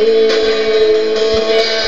Yeah.